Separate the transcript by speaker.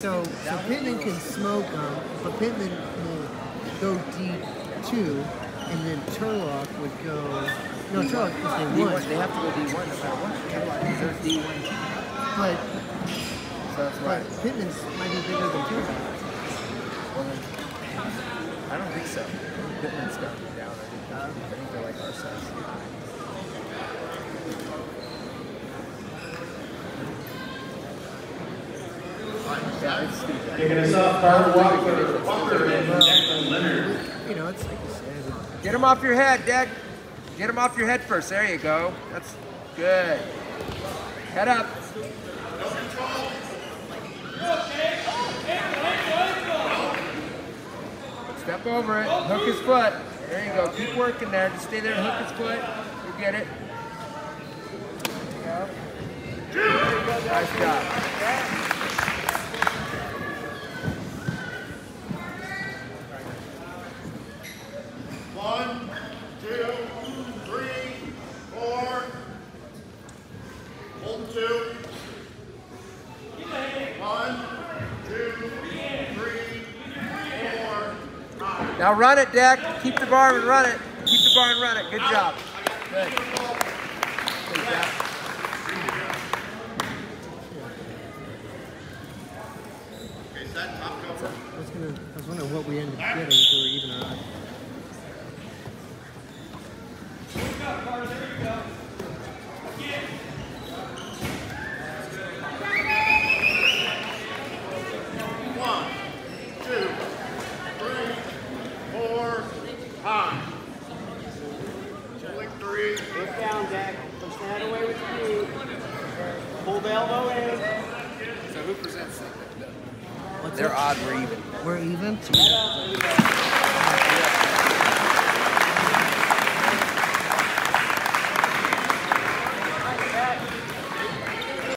Speaker 1: So, so Pitman can smoke them, but Pitman will go deep too, and then Turlock would go. No, Turlock if they
Speaker 2: D1, they have to go D1 no matter what. Otherwise, they're D1.
Speaker 1: But,
Speaker 2: So that's why.
Speaker 1: but Pitman's might be bigger than Turlock.
Speaker 2: Well, then, I don't think so. Pitman's got to be down. I think, I think they're like our size. Yeah,
Speaker 3: us off, Carter Walker, Walker and Declan Leonard.
Speaker 1: You know, it's like.
Speaker 2: Get him off your head, Dad. Get him off your head first. There you go. That's good. Head up. Step over it. Hook his foot. There you go. Keep working there. Just stay there and hook his foot. You get it. There you go. Nice job.
Speaker 4: One, two, three, four. Hold two. One, two, three, four, five.
Speaker 2: Now run it, Deck. Keep the bar and run it. Keep the bar and run it. Good job. Good. Good job.
Speaker 4: Okay, set, top cover.
Speaker 1: I was gonna. I was wondering what we ended up getting if we were even or not.
Speaker 4: One, two, three, four, five. Showing three.
Speaker 5: Look down, Jack. Push the away with speed. Pull the elbow in.
Speaker 2: So who presents that?
Speaker 1: What's
Speaker 2: They're
Speaker 1: up?
Speaker 2: odd. We're even.
Speaker 1: We're even.